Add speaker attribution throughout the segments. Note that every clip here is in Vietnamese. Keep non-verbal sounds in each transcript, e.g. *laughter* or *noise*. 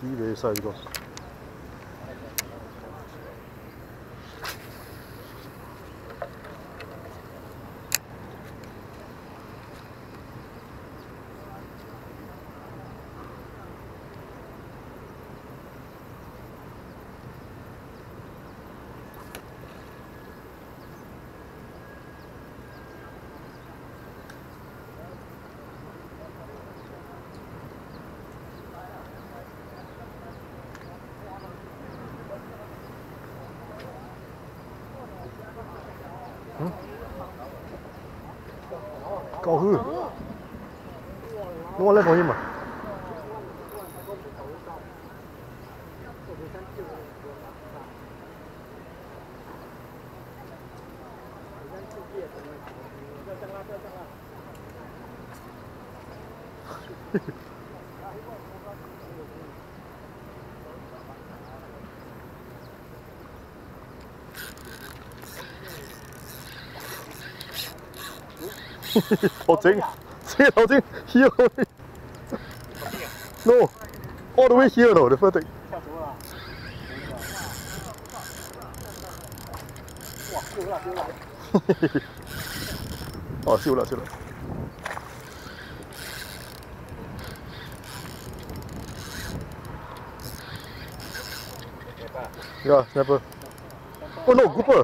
Speaker 1: 第一杯赛季高，够黑。那我来放心吧。头整，这头整 here only. No, all the way here though, the first thing. 哦，烧啦烧啦。Yeah, snapper. Oh no, grouper.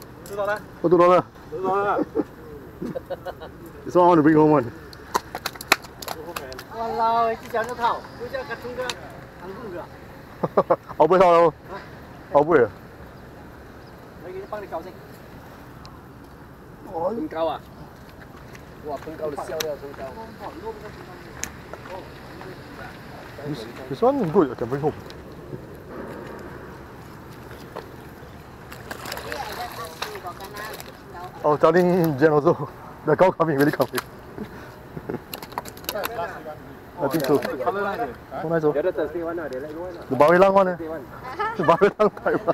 Speaker 2: What
Speaker 1: two dollar? Two dollar. This one I want to bring home one.
Speaker 2: Walao,
Speaker 3: chỉ chán nó thảo, bây giờ cắt chúng ta ăn cũng được.
Speaker 1: *laughs* Ông bơi thảo đâu? Ông bơi. Mấy à?
Speaker 3: cái băng này cao gì?
Speaker 1: Ôi,
Speaker 4: cao à? Wow, phân cao được siêu đấy, phân cao.
Speaker 1: This one good, I can bring home.
Speaker 2: 哦，
Speaker 1: 早点见老师，来搞咖啡，给你咖啡。
Speaker 4: 那冰叔，
Speaker 1: 我来做。
Speaker 4: 你
Speaker 1: 包会冷我呢？
Speaker 2: 你
Speaker 1: 包会冷台吗？